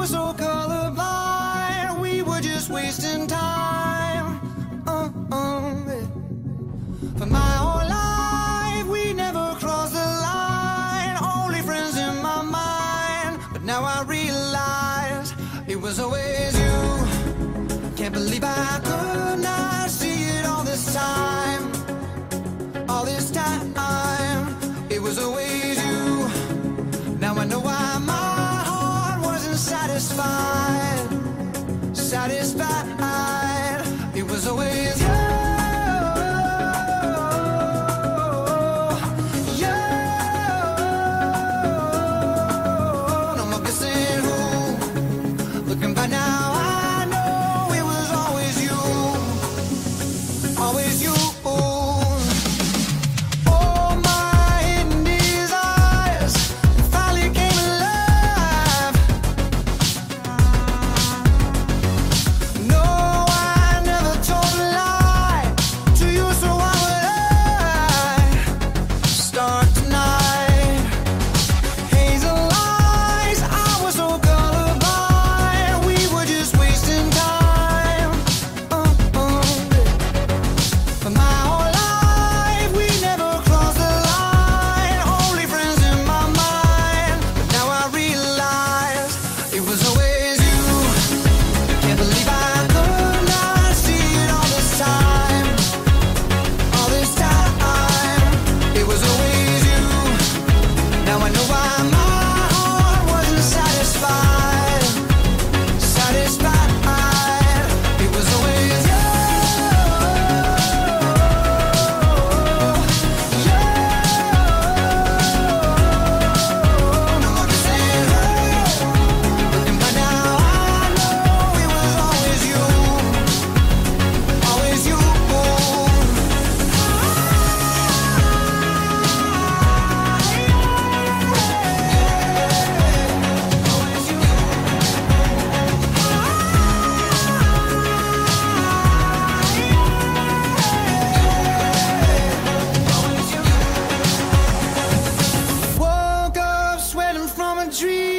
were so colorblind, we were just wasting time. Uh, uh, yeah. For my whole life, we never crossed the line, only friends in my mind. But now I realize it was always you. Can't believe I. satisfied. It was always you, you. No more guessing who. Looking by now. dream.